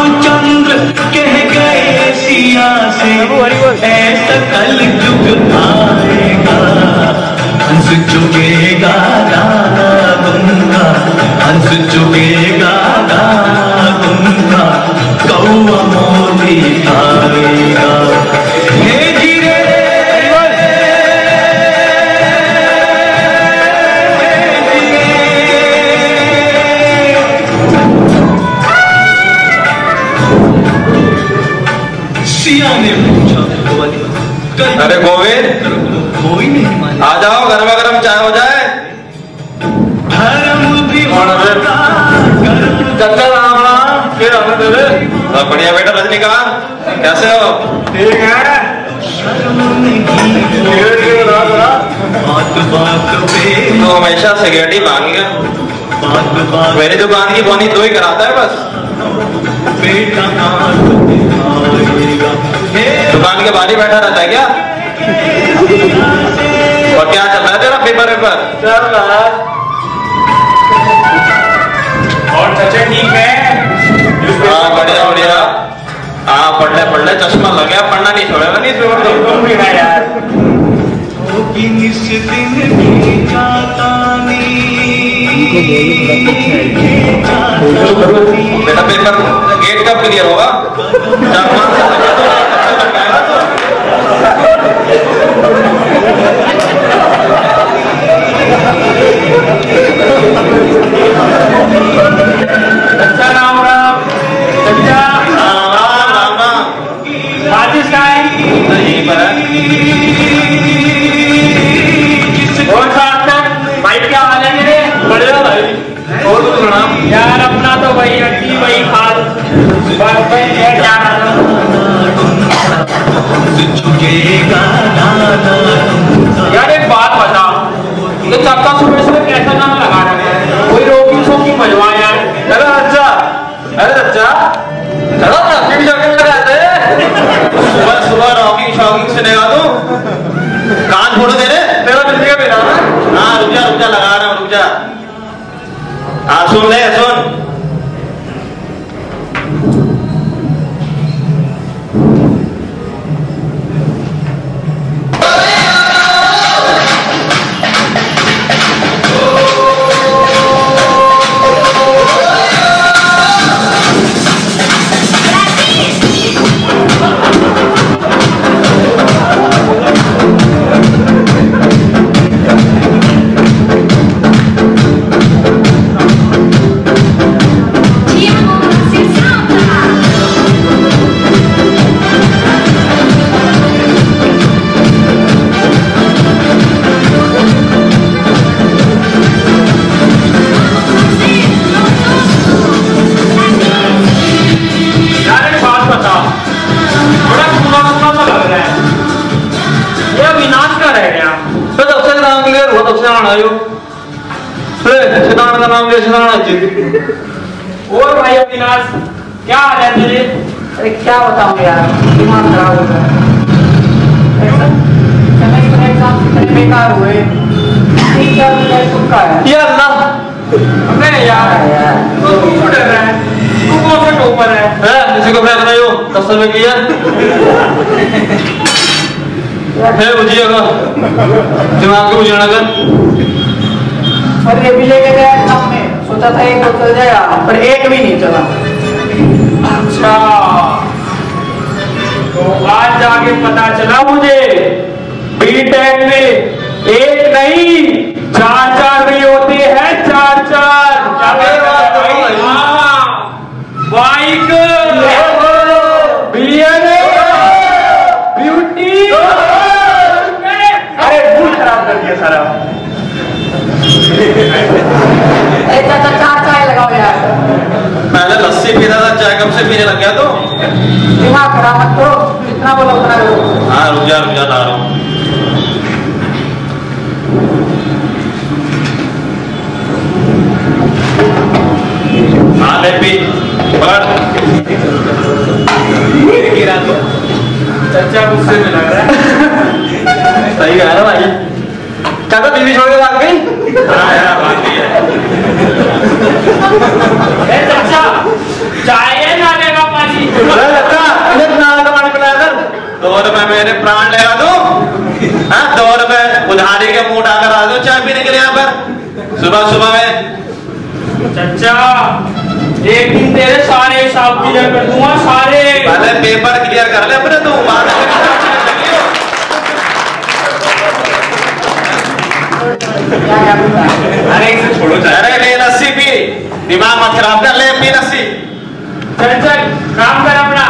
रामचंद्र कह गए सिया से ऐसा कल युग आएगा। हंस चुकेगा गाना गुनगा हंस चुकेगा गाना गुनगा कौआ मोदी बढ़िया बेटा रजनी रजनीकांत कैसे हो? ठीक है। तो हमेशा सिगरेट ही बात बात मेरी दुकान की बोनी तो ही कराता है बस। दुकान के बाहर ही बैठा रहता है क्या? और क्या चल रहा है तेरा पेपर वेपर? चल रहा है। ले चश्मा लगे गया पढ़ना नहीं छोड़ेगा नहीं छोड़ दो तुम भी है यार। जाता नहीं बेटा पेपर गेट कब क्लियर होगा? चार पाँच पर। और भाई क्या हाल है मेरे? बढ़िया भाई। और कुछ सुना? यार अपना तो वही हड्डी वही खाल। बस भाई ये क्या हाल झुकेगा यार एक बात बता। ये चाचा सुबह सुबह कैसा नाम लगा रहे हैं? कोई रोगी सोगी मजवा यार? अरे अच्छा। अरे अच्छा। चलो लगाते सुबह सुबह रॉकिंग शॉकिंग से लगा दो कान फोड़ दे रहे तेरा मिल गया मेरा हाँ रुक जा रुक जा लगा रहा हूँ रुक जा हाँ सुन ले सुन। दिमाग खराब हो गया। बेकार हुए। है। ये अल्लाह। अबे यार यार तो तू क्यों डर रहा है? तू कौन सा टॉपर है? है किसी को फेंक रहे दस रुपए की है है बुझिए दिमाग को बुझाना कर और ये भी लेके गया एग्ज़ाम में। सोचा था एक तो चल जाएगा पर एक भी नहीं चला। अच्छा। तो आज जाके पता चला मुझे। बीटेक में एक नहीं चार चार भी होते हैं चार चार बाइक बीएनए ब्यूटी अरे मूड खराब कर दिया सारा अरे चाचा चार चाय लगाओ यार। पहले लस्सी पीता था चाय कब से पीने लग गया। तो दिमाग मत करो जितना बोलो उतना करो हाँ रुक जा रुक जा ला रहा हूँ हाँ पी बढ़ गिरा दो चचा गुस्से में लग रहा है सही है ना भाई तो बीवी छोड़ के भाग गई हाँ यार भाग गई है ए, चचा चाय है नाले का अच्छा इधर नाल का पानी पिलाया कर दो रुपए मेरे प्राण लगा दो हाँ दो रुपए उधारी के मुँह डाकर आ दो चाय पीने के लिए यहाँ पर। सुबह सुबह में। चचा एक दिन तेरे सारे हिसाब क्लियर कर दूँगा सारे। पहले पेपर क्लियर कर ले अपने तू बाद में क्या क्या पता है अरे इसे छोड़ो अरे ले लस्सी पी। दिमाग मत खराब कर ले पी लस्सी चल चल काम कर अपना।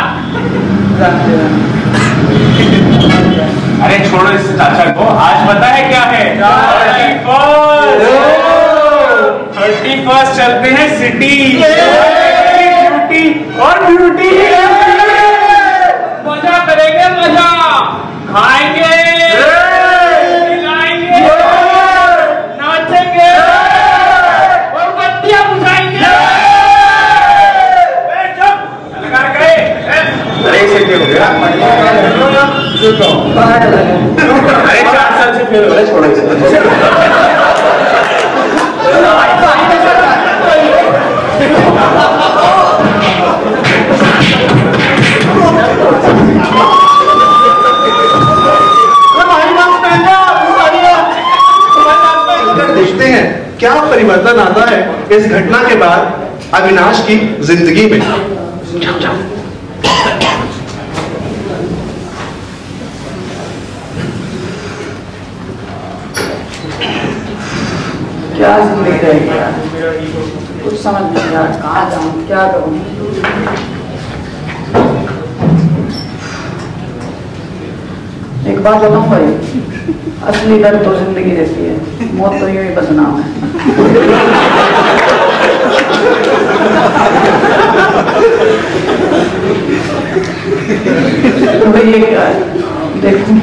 अरे छोड़ो इस चाचा को। आज पता है क्या है? Thirty first. चलते हैं सिटी। ब्यूटी और ब्यूटी। मज़ा करेंगे, मज़ा। खाएँगे। हो देखते हैं क्या परिवर्तन आता है इस घटना के बाद अविनाश की ज़िंदगी में क्या ज़िंदगी रहेगी यार कुछ समझ नहीं यार कहाँ जाऊँ क्या करूँ? एक बात बताऊँ भाई, असली दर्द तो ज़िंदगी देती है। मौत तो यूँ ही बदनाम है। तो है? देखो।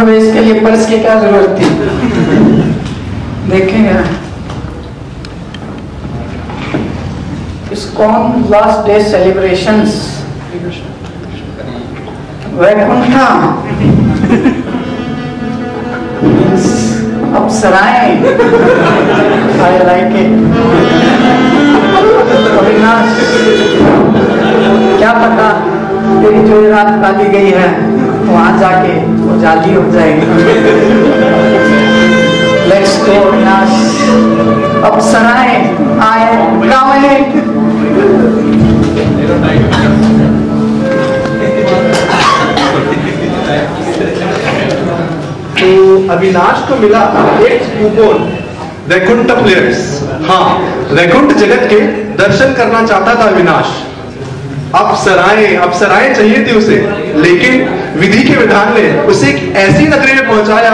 अब इसके लिए पर्स की क्या ज़रूरत थी? देखेंगे। ISKCON last day celebrations Vaikuntha. अप्सराएँ I like it Avinash, क्या पता तेरी जो रात काली गई है, वहाँ जाके वो जाली हो जाएगी। Let's go Avinash. तो अविनाश को मिला एक कूपन वैकुंठ प्लेयर्स हाँ वैकुंठ जगत के दर्शन करना चाहता था अविनाश। अप्सराएँ अप्सराएँ चाहिए थी उसे, लेकिन विधि के विधान ने उसे एक ऐसी नगरी में पहुँचाया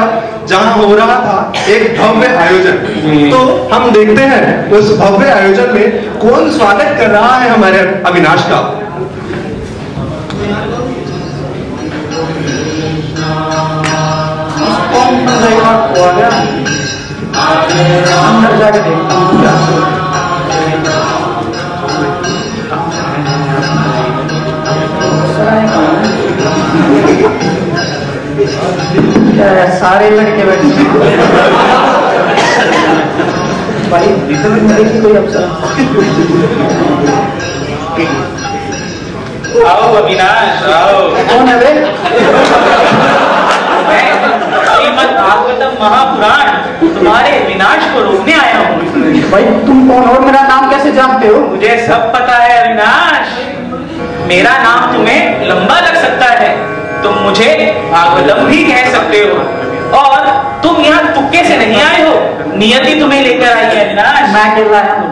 जहाँ हो रहा था एक भव्य आयोजन। तो हम देखते हैं उस भव्य आयोजन में कौन स्वागत कर रहा है हमारे अविनाश का। अंदर जाके देखता हूँ सारे लड़के बैठे। भाई देखी कोई अप्सरा आओ अविनाश आओ। कौन है भागवतम महापुराण तुम्हारे विनाश को रोकने आया हूँ। भाई तुम कौन हो और मेरा नाम कैसे जानते हो? मुझे सब पता है अविनाश। मेरा नाम तुम्हें लंबा लग सकता है। तुम मुझे भागवतम भी कह सकते हो। और तुम यहाँ तुक्के से नहीं आए हो। नियति तुम्हें लेकर आई है। अविनाश। मैं अकेला हूँ।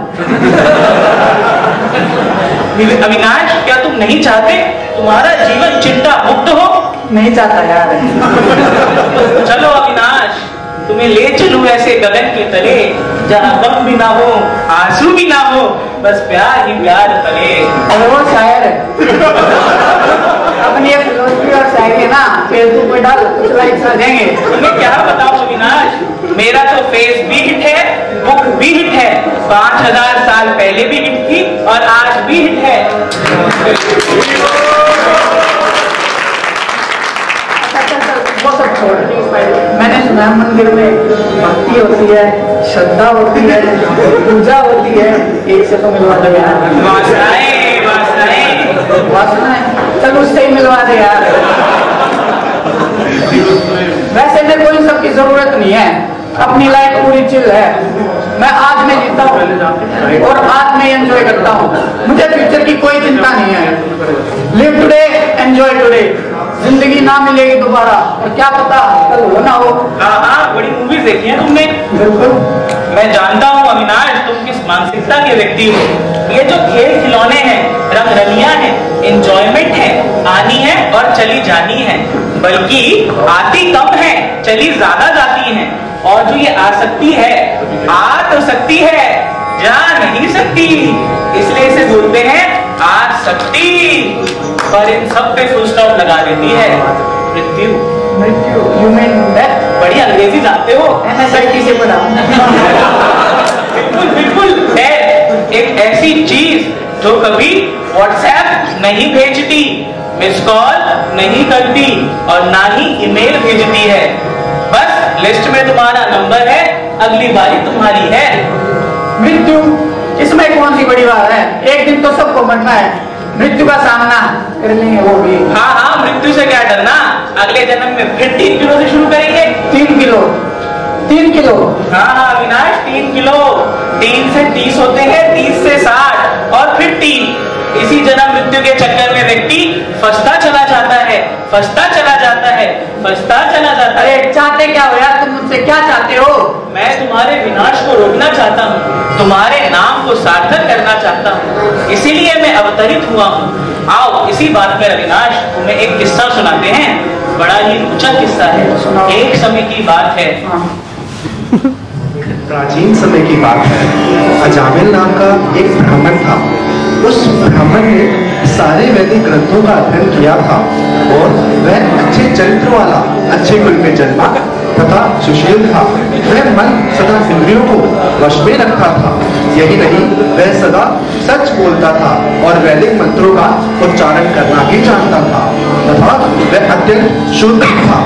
अविनाश क्या तुम नहीं चाहते तुम्हारा जीवन चिंता मुक्त हो? नहीं चाहता यार। चलो अविनाश तुम्हें ले चलू ऐसे गगन के तले जहाँ गम भी ना हो आँसू भी ना हो बस प्यार ही प्यार तले। अरे वो शायर अपनी है ना फेसबुक पे डाल कुछ लाइक्स आ जाएँगे तुम्हें क्या बताओ अविनाश? मेरा तो फेस भी हिट है बुक भी हिट है। पाँच हज़ार साल पहले भी हिट थी और आज भी हिट है। अच्छा अच्छा अच्छा वो सब छोड़ मैंने सुना है मंदिर में भक्ति होती है श्रद्धा होती है पूजा होती है एक से तो मिलवा दो यार। वासनाएँ वासनाएँ वासना है चल उससे ही मिलवा दे यार। वैसे मेरे को इन सब की ज़रूरत नहीं है। अपनी लाइफ पूरी चिल है। मैं आज में जीता हूँ और आज में एंजॉय करता हूँ। मुझे फ्यूचर की कोई चिंता नहीं है। लिव टुडे एंजॉय टुडे ज़िंदगी ना मिलेगी दोबारा। और क्या पता कल हो ना हो। हाँ हाँ बड़ी मूवीज़ देखी है तुमने। बिल्कुल। मैं जानता हूँ अविनाश तुम किस मानसिकता के व्यक्ति हो। ये जो खेल खिलौने हैं रंग रलियाँ है एंजॉयमेंट है आनी है और चली जानी है। बल्कि आती कम है चली ज़्यादा जाती है। और जो ये आसक्ति है आ तो सकती है जा नहीं सकती। इसलिए इसे बोलते हैं आसक्ति। पर इन सब पे फुल स्टॉप लगा देती है मृत्यु। मृत्यु। यू मीन डेथ बड़ी अंग्रेज़ी जानते हो? एनएसआईटी से पढ़ा। बिल्कुल बिल्कुल है। ऐसी चीज़ जो कभी व्हाट्सएप नहीं भेजती मिस कॉल नहीं करती और ना ही ईमेल भेजती है। बस लिस्ट में तुम्हारा नंबर है अगली बारी तुम्हारी है। मृत्यु इसमें कौन सी बड़ी बात है? एक दिन तो सबको मरना है। मृत्यु का सामना कर लेंगे वो भी। हाँ हाँ मृत्यु से क्या डरना? अगले जन्म में फिर तीन किलो से शुरू करेंगे। तीन किलो। तीन किलो। हाँ हाँ अविनाश तीन किलो। तीन से तीस होते हैं तीस से साठ और फिर तीन। इसी जन्म मृत्यु के चक्कर में व्यक्ति फंसता चला जाता है फंसता चला जाता है फंसता चला जाता है। चाहते क्या हो यार? तुम मुझसे क्या चाहते हो? मैं तुम्हारे विनाश को रोकना चाहता हूँ तुम्हारे नाम को सार्थक करना चाहता हूँ। इसीलिए मैं अवतरित हुआ हूँ। आओ इसी बात पर अविनाश तुम्हें एक किस्सा सुनाते हैं। बड़ा ही ऊँचा किस्सा है। एक समय की बात है। हाँ, प्राचीन समय की बात है। अजामिल नाम का एक ब्राह्मण था। उस ब्राह्मण ने सारे वैदिक ग्रंथों का अध्ययन किया था और वह अच्छे चरित्र वाला, अच्छे कुल में जन्मा तथा सुशील था। वह मन सदा इंद्रियों को वश में रखता था। यही नहीं, वह सदा सच बोलता था और वैदिक मंत्रों का उच्चारण करना भी जानता था। तथा वह अत्यंत शुद्ध था,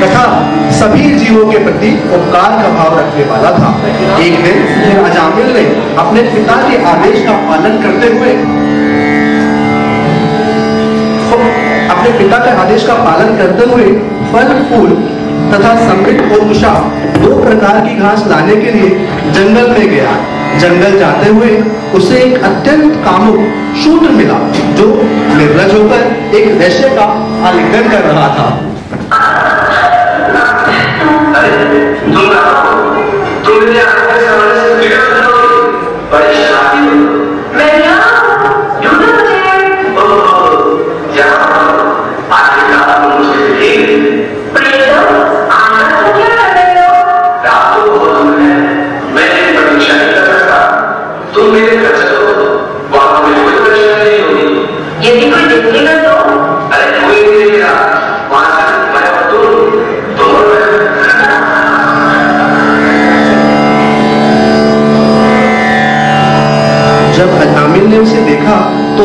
तथा सभी जीवों के प्रति उपकार का भाव रखने वाला था। एक दिन अजामिल ने अपने पिता के आदेश का पालन करते हुए अपने पिता के आदेश का पालन करते हुए फल, फूल तथा समृद्ध और उषा दो प्रकार की घास लाने के लिए जंगल में गया। जंगल जाते हुए उसे एक अत्यंत कामुक शूद्र मिला। जो निर्लज होकर एक वैश्य का आलिंगन कर रहा था। तुम मेरे आँखों से बड़े शादी मैं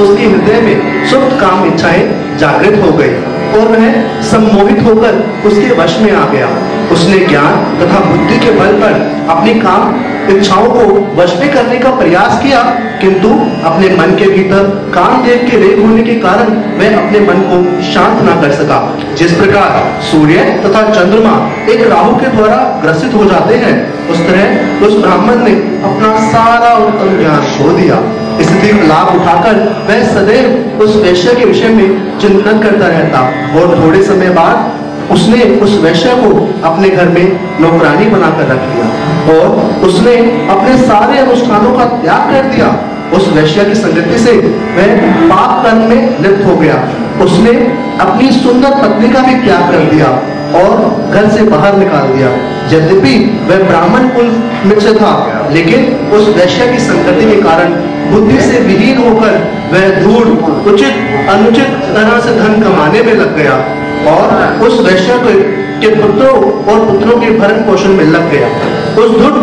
उसके हृदय में सुप्त काम, इच्छाएँ जागृत हो गई और वह सम्मोहित होकर उसके वश में आ गया। उसने ज्ञान तथा बुद्धि के बल पर अपने काम इच्छाओं को वश में करने का प्रयास किया, किंतु अपने मन के भीतर काम देव के रेग होने के कारण वह अपने मन को शांत ना कर सका। जिस प्रकार सूर्य तथा चंद्रमा एक राहु के द्वारा ग्रसित हो जाते हैं, उस तरह उस ब्राह्मण ने अपना सारा उत्तम ज्ञान खो दिया। स्थिति का लाभ उठाकर वह सदैव उस वैश्य के विषय में चिंतन करता रहता। और थोड़े समय बाद उसने उस वैश्य को अपने घर में नौकरानी बनाकर रख लिया। और उसने अपने सारे अनुष्ठानों का त्याग कर दिया। उस वैश्य की संगति से वह पाप कर्म में लिप्त हो गया। उसने अपनी सुंदर पत्नी का भी त्याग कर दिया और घर से बाहर निकाल दिया। यद्यपि वह ब्राह्मण कुल में से था लेकिन उस वैश्य की संगति के कारण बुद्धि से विहीन होकर वह धूल उचित अनुचित तरह से धन कमाने में लग गया और उस वैश्य के, के पुत्रों और पुत्रों के भरण पोषण में लग गया। उस धुट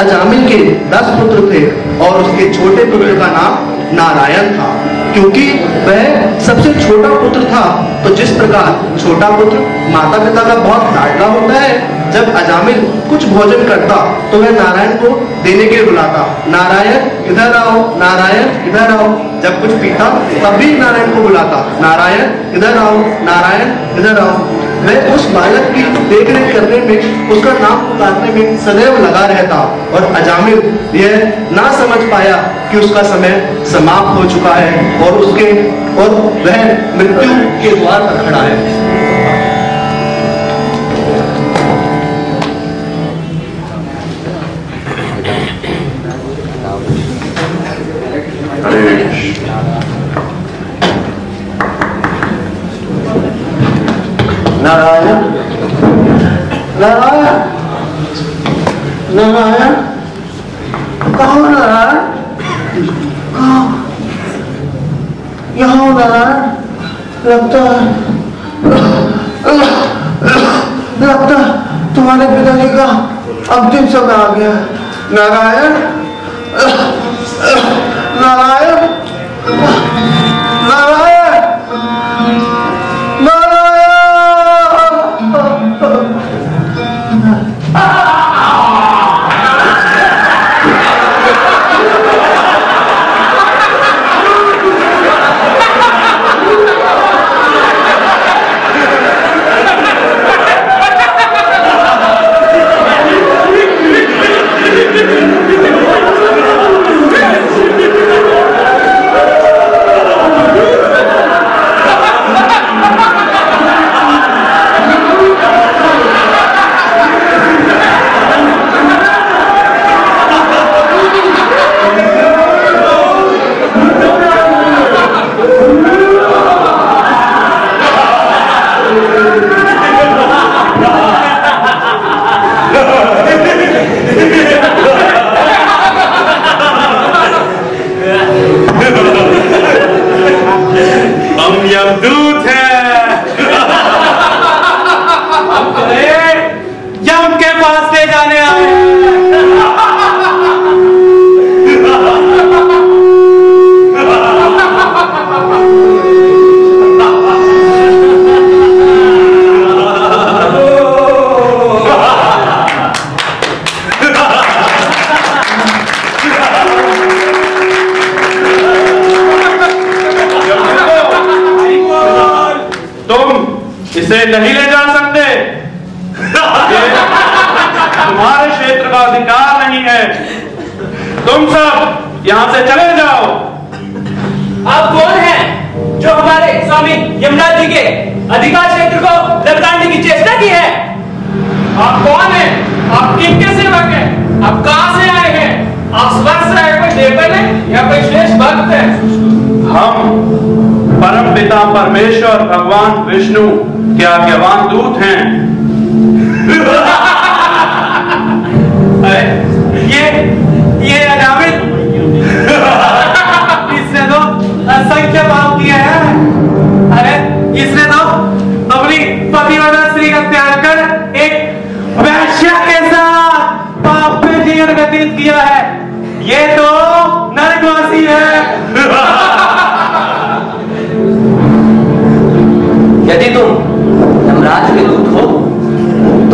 अजामिल के दस पुत्र थे और उसके छोटे पुत्र का नाम नारायण था। क्योंकि वह सबसे छोटा पुत्र था तो जिस प्रकार छोटा पुत्र माता पिता का बहुत लाडला होता है, जब अजामिल कुछ भोजन करता तो वह नारायण को देने के लिए बुलाता, नारायण, इधर आओ, नारायण, इधर आओ। जब कुछ पीता, तब भी नारायण को बुलाता, नारायण, इधर आओ, नारायण, इधर आओ। वह उस बालक की देख रेख करने में, उसका नाम पुकारने में सदैव लगा रहता और अजामिल यह ना समझ पाया कि उसका समय समाप्त हो चुका है और उसके, और वह मृत्यु के द्वार पर खड़ा है। नारायण। नारायण। नारायण। कहा नारायण? कहा? यहाँ नारायण। लगता है। लगता है तुम्हारे पिताजी का अंतिम समय आ गया। नारायण। नारायण। इसे नहीं ले जा सकते। तुम्हारे क्षेत्र का अधिकार नहीं है। तुम सब यहाँ से चले जाओ। आप कौन है जो हमारे स्वामी यमुना जी के अधिकार क्षेत्र को लपटाने की चेष्टा की है? आप कौन है? आप किनके सेवक हैं? आप कहाँ से आए हैं? आप स्वर्ग से आए कोई देवता है या कोई श्रेष्ठ भक्त है? हम परम पिता परमेश्वर भगवान विष्णु के जवान दूत हैं?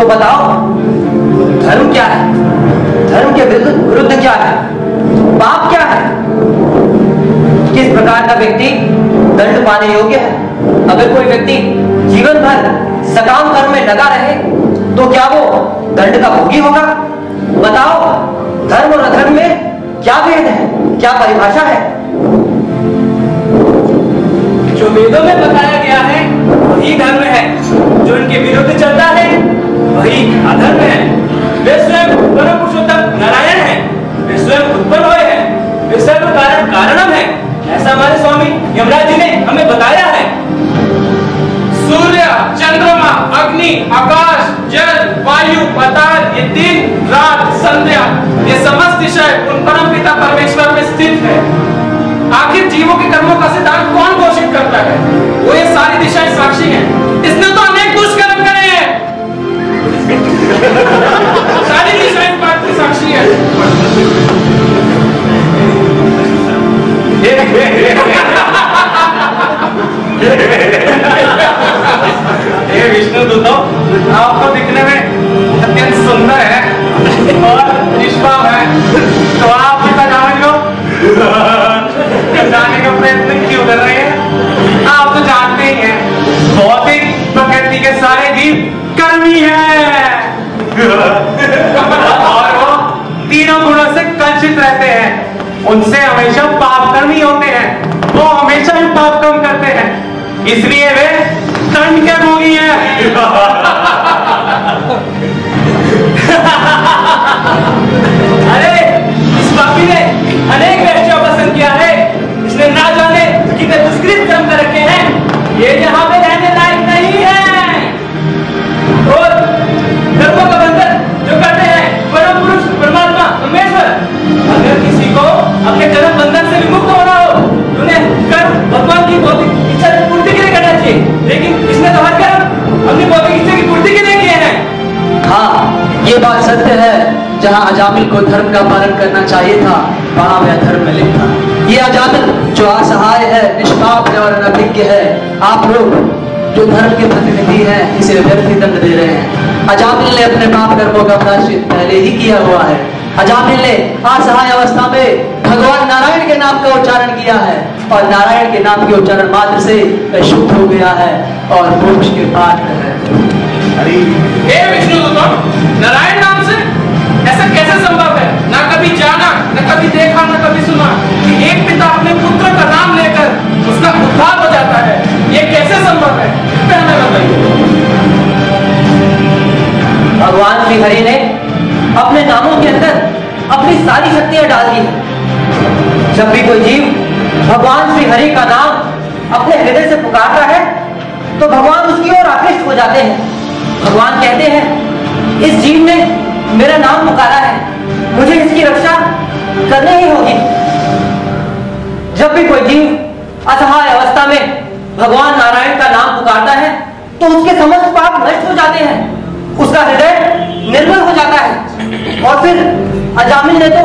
बताओ, धर्म क्या है? धर्म के विरुद्ध क्या है? पाप क्या है? किस प्रकार का व्यक्ति दंड पाने योग्य है? अगर कोई व्यक्ति जीवन भर सकाम कर्म में लगा रहे तो क्या वो दंड का भोगी होगा? बताओ, धर्म और अधर्म में क्या भेद है? क्या परिभाषा है? जो वेदों में बताया गया है, वही धर्म है, जो इनके विरुद्ध चलता है। वही अधर्म है। वे स्वयं परम पुरुषोत्तम नारायण है। वे स्वयं उत्पन्न हुए हैं। वे सर्व कारण कारणम है। ऐसा हमारे स्वामी यमराज जी ने हमें बताया है। सूर्य, चंद्रमा, अग्नि, आकाश, जल, वायु पताल ये दिन, रात, संध्या, ये समस्त विषय उन परम पिता परमेश्वर में स्थित है। आखिर जीवों के कर्मों का सिद्धांत कौन घोषित करता है? वो ये सारी दिशाएँ साक्षी हैं। इसने तो सारी की सारी बात की साक्षी है। ये विष्णु दूतो, आपको दिखने में अत्यंत सुंदर है और निष्पाप है। तो आप पिता जाने को जाने का प्रयत्न क्यों कर रहे हैं? आप तो जानते ही हैं, भौतिक प्रकृति के सारे जीव कर्मी है। रहते हैं। उनसे हमेशा पाप कर्म ही होते हैं। वो हमेशा ही पाप कर्म करते हैं। इसलिए वे दंड के रोगी अरे, इस पापी ने अनेक व्यक्तियों पसंद किया है। इसने ना जाने कितने दुष्कृत कर्म कर रखे हैं। ये यहाँ ये बात सत्य है, जहाँ अजामिल को धर्म का पालन करना चाहिए था, वहाँ वह धर्म में लिखा ये अजामिल जो असहाय है, निष्पाप है और अनभिज्ञ है, आप लोग जो धर्म के प्रतिनिधि हैं, इसे व्यक्ति दंड दे रहे हैं। अजामिल ने अपने पाप कर्मों का प्रायश्चित पहले ही किया हुआ है। अजामिल ने असहाय अवस्था में भगवान नारायण के नाम का उच्चारण किया है, और नारायण के नाम के उच्चारण मात्र से शुद्ध हो गया है, और मोक्ष के पात्र है। हे विष्णु दूतों नारायण नाम से ऐसा कैसे संभव है? ना कभी जाना न कभी देखा न कभी सुना कि एक पिता अपने पुत्र का नाम लेकर उसका उद्धार हो जाता है। ये कैसे संभव है? हमें बताइए। भगवान श्री हरि ने अपने नामों के अंदर अपनी सारी शक्तियाँ डाल दी। जब भी कोई जीव भगवान श्री हरि का नाम अपने हृदय से पुकारता है तो भगवान उसकी ओर आकृष्ट हो जाते हैं। भगवान कहते हैं, इस जीव ने मेरा नाम पुकारा है, मुझे इसकी रक्षा करनी ही होगी। जब भी कोई जीव असहाय अवस्था में भगवान नारायण का नाम पुकारता है तो उसके समस्त पाप नष्ट हो जाते हैं, उसका हृदय निर्मल हो जाता है। और फिर अजामिल ने तो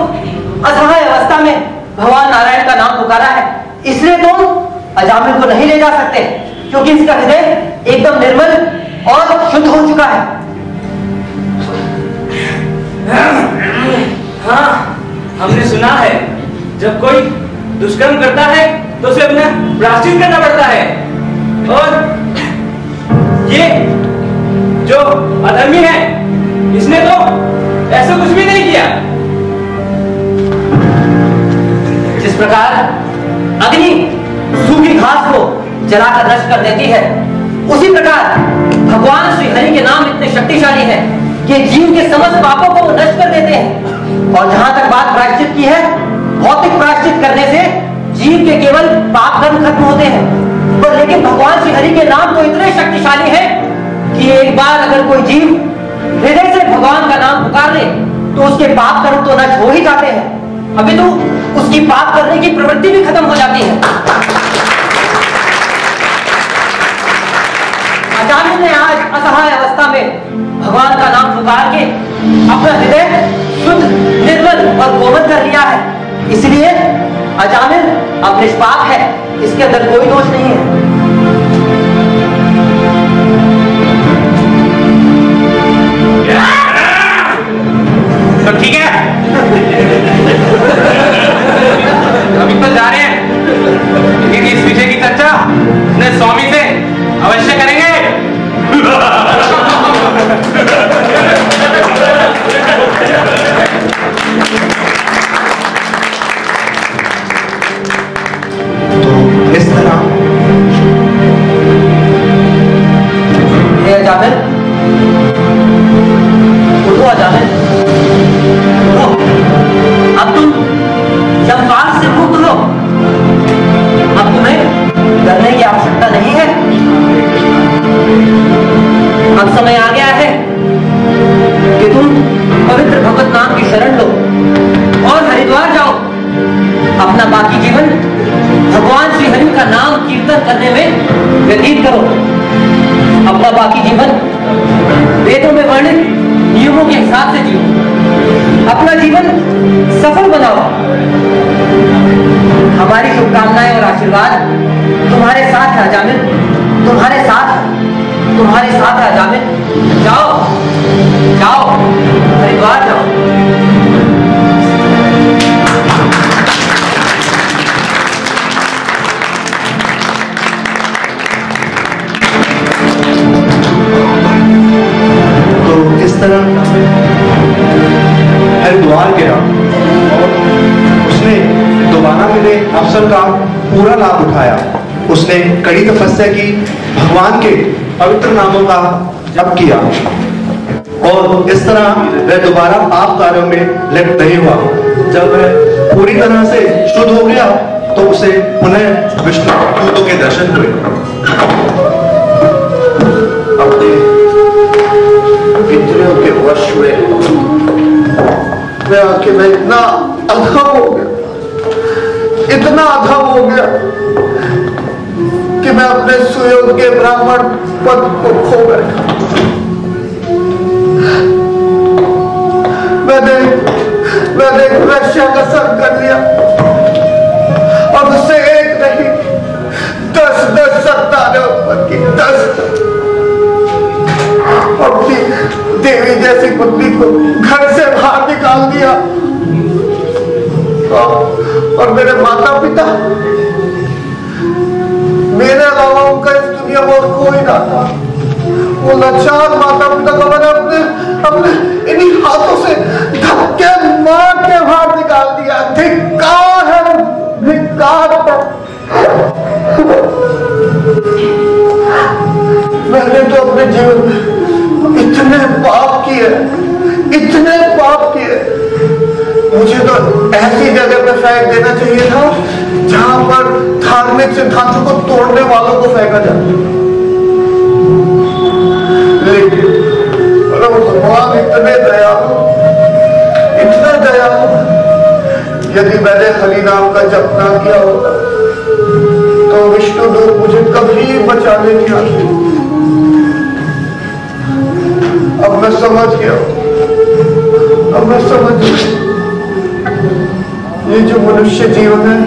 असहाय अवस्था में भगवान नारायण का नाम पुकारा है, इसलिए तुम अजामिल को नहीं ले जा सकते, क्योंकि इसका हृदय एकदम निर्मल और शुद्ध हो चुका है। हाँ हमने सुना है, जब कोई दुष्कर्म करता है तो उसे अपना प्राश्चित करना पड़ता है। और ये जो अधर्मी है, इसने तो ऐसा कुछ भी नहीं किया। जिस प्रकार अग्नि सूखी घास को जलाकर नष्ट कर देती है, उसी प्रकार भगवान श्री हरि के नाम इतने शक्तिशाली है कि जीव के समस्त पापों को नष्ट कर देते हैं। और जहाँ तक बात प्रायश्चित की है, भौतिक प्रायश्चित करने से जीव के केवल पाप कर्म खत्म होते हैं। पर लेकिन भगवान श्री हरि के नाम तो इतने शक्तिशाली है कि एक बार अगर कोई जीव हृदय से भगवान का नाम पुकार ले तो उसके पाप कर्म तो नष्ट हो ही जाते हैं। अभी तो उसकी पाप करने की प्रवृत्ति भी खत्म हो जाती है। ने आज असहाय अवस्था में भगवान का नाम पुकार के अपना हृदय शुद्ध, निर्मल और कोमल कर लिया है। इसलिए अजामिल अब निष्पाप है। इसके अंदर कोई दोष नहीं है। तो ठीक है? अभी तो जा रहे हैं। लेकिन इस विषय की चर्चा अपने स्वामी से अवश्य द्वार गिरा। और उसने दोबारा मिले अवसर का पूरा लाभ उठाया। उसने कड़ी तपस्या की, भगवान के पवित्र नामों का जप किया। और इस तरह वह दोबारा पाप कार्यों में लिप्त नहीं हुआ। जब वह पूरी तरह से शुद्ध हो गया तो उसे पुनः विष्णु दूतों के दर्शन हुए। अपने इंद्रियों के वश में मैं कि मैं इतना अधम हो गया, इतना अधम हो गया कि मैं अपने सुयोग के ब्राह्मण पद को खो बैठा। मैंने मैंने रक्षा का संग कर लिया। और उससे देवी जैसी पुत्री को घर से बाहर निकाल दिया। और, और मेरे माता पिता मेरे अलावा उनका इस दुनिया में कोई ना था वो लाचार माता पिता को मैंने अपने अपने इन्हीं हाथों से धक्के मार के बाहर निकाल दिया। धिक्कार है धिक्कार है मैंने तो अपने जीवन में इतने पाप किए, इतने पाप किए। मुझे तो ऐसी जगह पे फेंक देना चाहिए था, जहाँ पर धार्मिक सिद्धांतों को तोड़ने वालों को फेंका जाए। लेकिन भगवान इतने दयालु इतने दयालु यदि मैंने हरि नाम का जप ना किया होता तो विष्णु दूत मुझे कभी बचाने नहीं आते। अब मैं समझ गया अब मैं समझ गया ये जो मनुष्य जीवन है,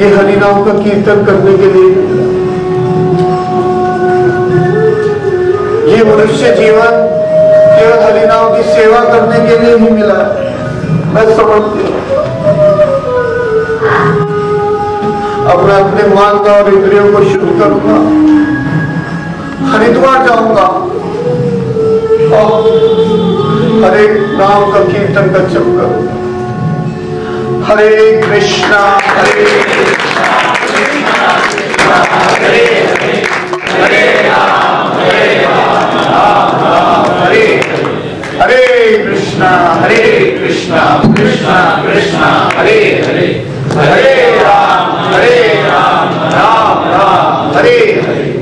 ये हरि नाम का कीर्तन करने के लिए। ये मनुष्य जीवन केवल हरि नाम की सेवा करने के लिए ही मिला है। मैं समझ गया अब मैं अपने मान और इंद्रियों को शुद्ध करूँगा। हरिद्वार जाऊँगा। हरे नाम का कीर्तन का जप करूँगा हरे कृष्णा, हरे हरे हरे कृष्णा। हरे कृष्णा कृष्णा कृष्णा हरे हरे हरे राम हरे राम। राम राम हरे हरे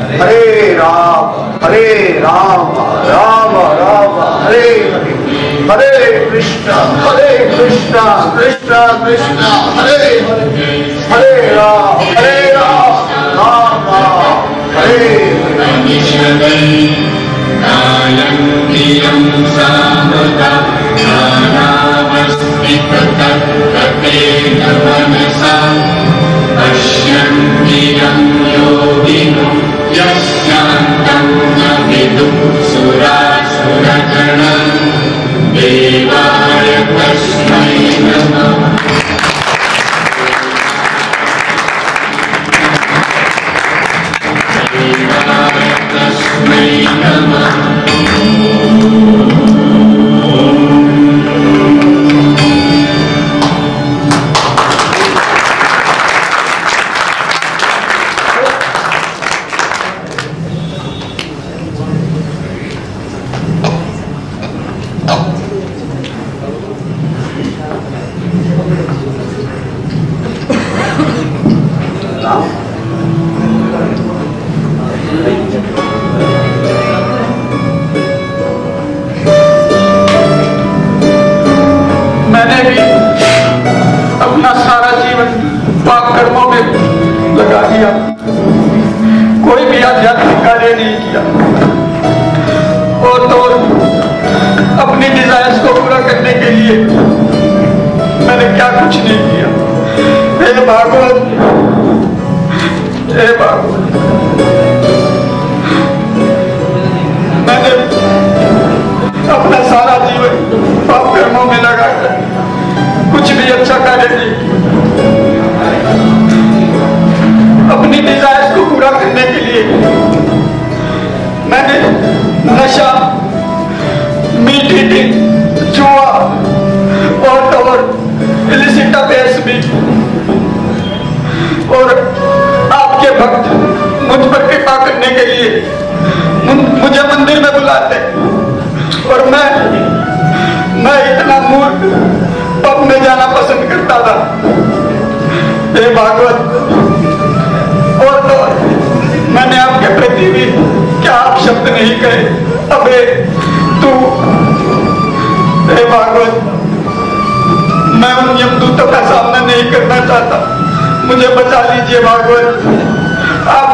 हरे राम हरे राम राम राम, हरे हरे हरे कृष्ण हरे कृष्ण कृष्ण कृष्ण, हरे हरे हरे राम हरे राम राम राम हरे हरे पश्यन्तिरं भागवत। हे भागवत। मैंने अपना सारा जीवन पाप कर्मों में लगाकर कुछ भी अच्छा कार्य नहीं अपनी डिज़ायर के लिए मुझे मंदिर में बुलाते और मैं मैं इतना मूर्ख पब में जाना पसंद करता था। हे भागवत, और तो मैंने आपके प्रति भी क्या आप शब्द नहीं कहे। अबे, तू, हे भागवत, मैं उन यमदूतों का सामना नहीं करना चाहता। मुझे बचा लीजिए भागवत।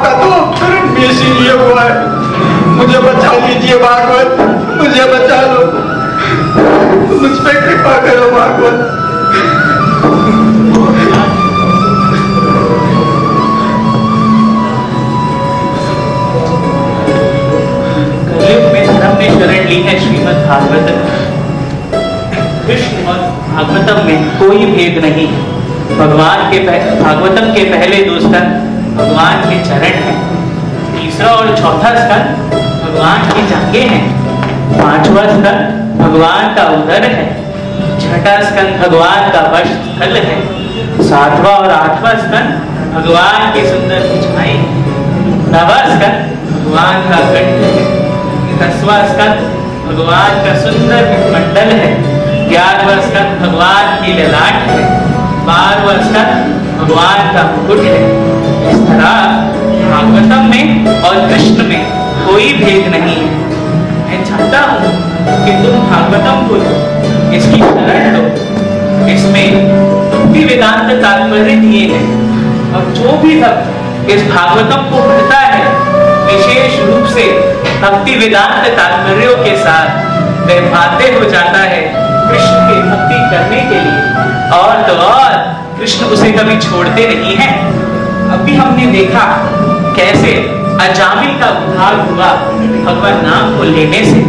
आपका तो तुरंत भी इसीलिए हुआ है। मुझे बचा लीजिए, भागवत। मुझे बचा लो। मुझ पर कृपा करो, भागवत। भागवतम में कोई भेद नहीं। भगवान के भागवतम के पहले दो स्कंद भगवान के चरण हैं। तीसरा और चौथा स्कंद भगवान की जांघें हैं। पांचवा स्कंद भगवान का उदर है। छठा स्कंद भगवान का वस्त्र है। सातवां और आठवां स्कंद भगवान की सुंदर भुजाएँ नवा स्कंद भगवान का कंठ है। दसवां स्कंद भगवान का सुंदर मंडल है। ग्यारहवा स्कंद भगवान की ललाट है। बारहवा स्कंद भगवान का मुकुट है। इस तरह भागवतम में और कृष्ण में कोई भेद नहीं है। मैं चाहता हूँ कि तुम भागवतम को इसकी शरण लो। इसमें भक्ति वेदांत तात्पर्य दिए हैं और जो भी भक्त इस भागवतम को पढ़ता है, विशेष रूप से भक्ति वेदांत तात्पर्यों के साथ वह बाध्य हो जाता है कृष्ण की भक्ति करने के लिए। और तो और। कृष्ण उसे कभी छोड़ते नहीं है। अभी हमने देखा कैसे अजामिल का उद्धार हुआ भगवान नाम को लेने से।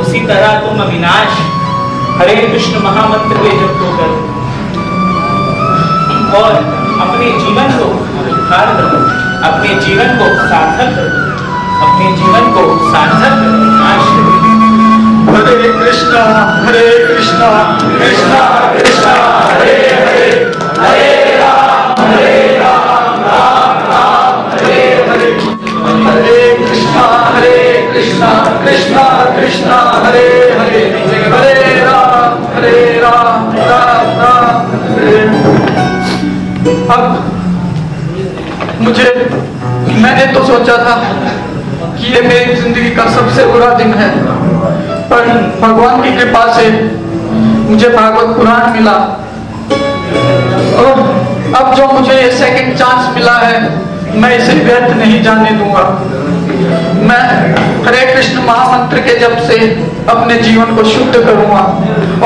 उसी तरह तुम अविनाश, हरे कृष्ण महामंत्र के जब को करो और अपने जीवन को उद्धार करो, अपने जीवन को सार्थक करो, अपने जीवन को सार्थक करो हरे कृष्णा हरे कृष्णा कृष्णा कृष्णा, हरे मुझे मैंने तो सोचा था कि ये मेरी ज़िंदगी का सबसे बुरा दिन है पर भगवान की कृपा से मुझे भागवत पुराण मिला और अब जो मुझे ये सेकंड चांस मिला है, मैं इसे व्यर्थ नहीं जाने दूँगा। मैं हरे कृष्ण महामंत्र के जब से अपने जीवन को शुद्ध करूँगा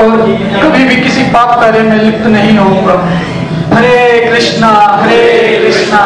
और कभी भी किसी पाप कार्य में लिप्त नहीं होऊँगा। हरे कृष्णा हरे कृष्णा।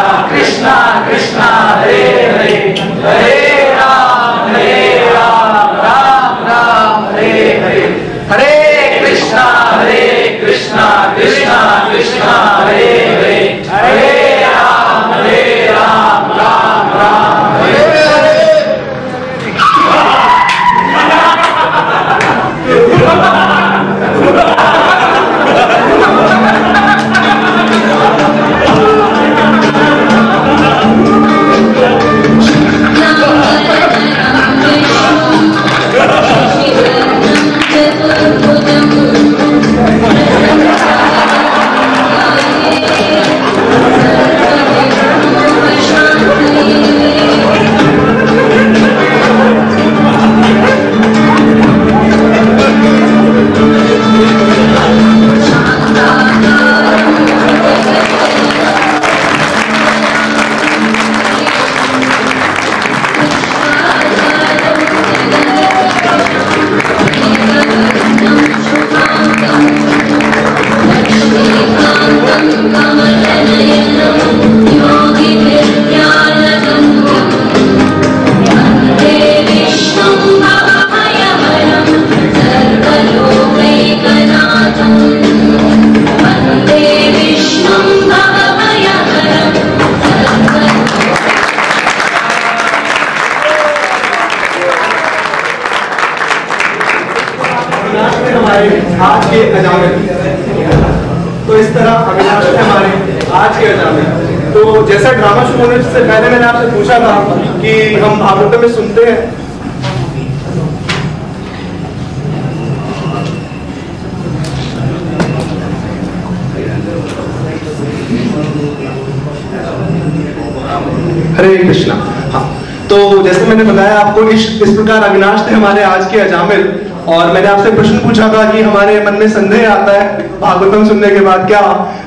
इस इस प्रकार अविनाश थे हमारे आज के अजामिल। और मैंने आपसे प्रश्न पूछा था कि हमारे मन में संदेह आता है भागवतम सुनने के बाद, क्या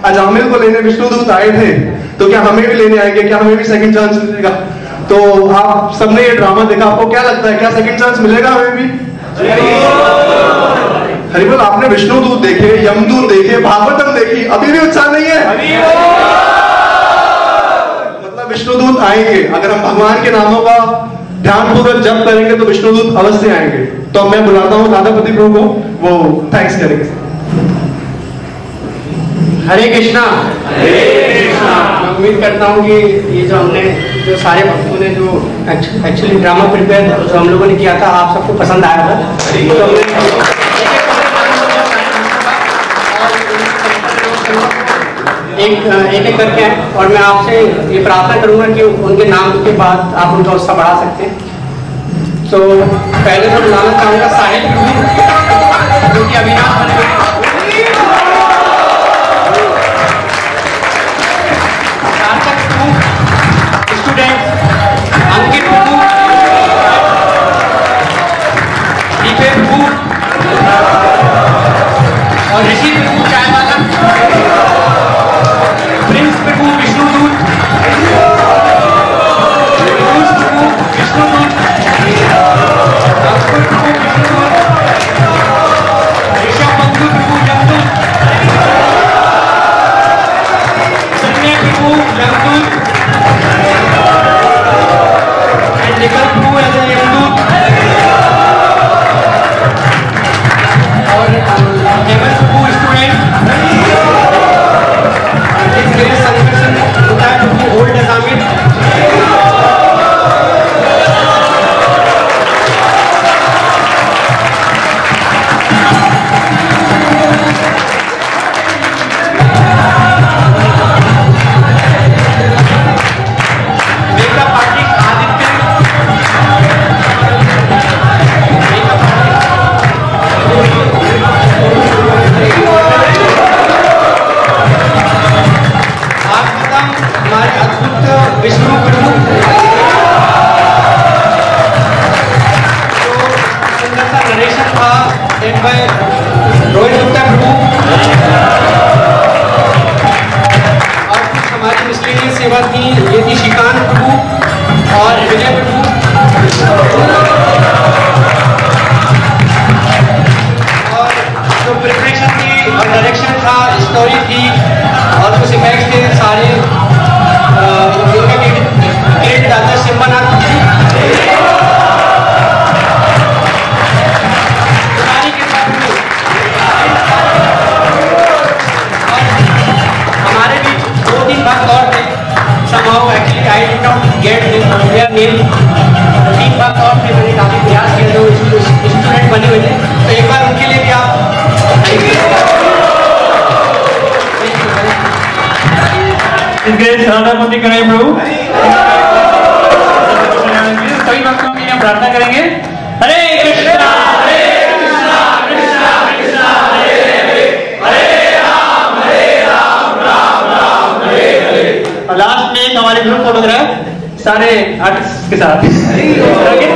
अजामिल को लेने विष्णुदूत आए थे? तो क्या हमें भी लेने आएँगे? क्या हमें भी सेकंड चांस मिलेगा? तो आप सबने ये ड्रामा देखा, आपको क्या लगता है? क्या सेकंड चांस मिलेगा हमें भी? हरिबोल, आपने विष्णुदूत देखे यमदूत देखे, भागवतम देखी, अभी भी उत्साह नहीं है? मतलब विष्णुदूत आएँगे, अगर हम भगवान के नामों का ध्यान पूर्वक जब करेंगे तो विष्णुदूत अवश्य आएँगे। तो मैं बुलाता हूँ दादापति प्रभु को वो थैंक्स करेंगे। हरे कृष्णा। मैं उम्मीद करता हूँ कि ये जो हमने जो सारे भक्तों ने जो एक्चुअली ड्रामा प्रिपेयर जो हम लोगों ने किया था आप सबको पसंद आया होगा। एक एक एक करके हैं और मैं आपसे ये प्रार्थना करूँगा कि उनके नाम के बाद आप उनका उत्साह बढ़ा सकते हैं तो पहले तो बुलाना चाहूँगा साहिल जो कि अविनाश बने हुए हैं। आर्टिस्ट के साथ